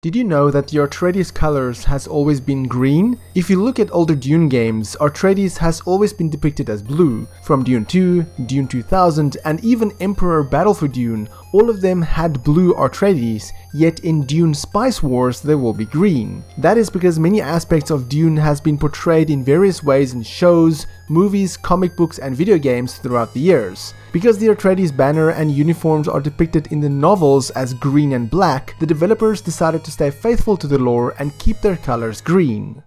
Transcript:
Did you know that the Atreides colors has always been green? If you look at older Dune games, Atreides has always been depicted as blue. From Dune 2, Dune 2000, and even Emperor Battle for Dune, all of them had blue Atreides, yet in Dune Spice Wars they will be green. That is because many aspects of Dune has been portrayed in various ways in shows, movies, comic books and video games throughout the years. Because the Atreides banner and uniforms are depicted in the novels as green and black, the developers decided to stay faithful to the lore and keep their colors green.